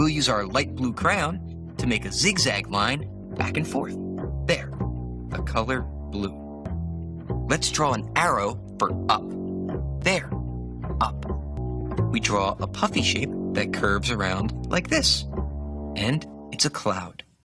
we'll use our light blue crayon to make a zigzag line back and forth. There, the color blue. Let's draw an arrow for up. There, up. We draw a puffy shape that curves around like this. And it's a cloud.